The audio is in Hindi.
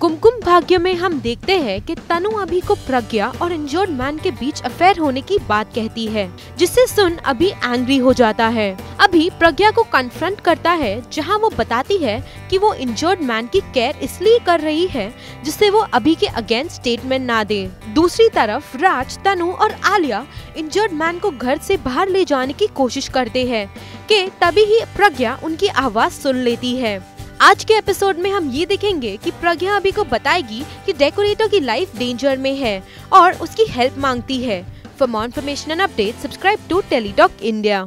कुमकुम भाग्य में हम देखते हैं कि तनु अभी को प्रज्ञा और इंजोर्ड मैन के बीच अफेयर होने की बात कहती है, जिससे सुन अभी एंग्री हो जाता है। अभी प्रज्ञा को कन्फ्रंट करता है, जहाँ वो बताती है कि वो इंजर्ड मैन की केयर इसलिए कर रही है, जिससे वो अभी के अगेंस्ट स्टेटमेंट ना दे। दूसरी तरफ़, राज, तनु और आलिया इंजर्ड मैन को घर से बाहर ले जाने की कोशिश करते हैं, कि तभी ही प्रज्ञा उनकी आवाज़ सुन लेती है। आज के एपिसोड में हम ये देखेंगे कि प्रज्ञा अभी को बताएगी कि डेकोरेटर की लाइफ डेंजर में है और उसकी हेल्प मांगती है। For more information and update subscribe to Teletalk India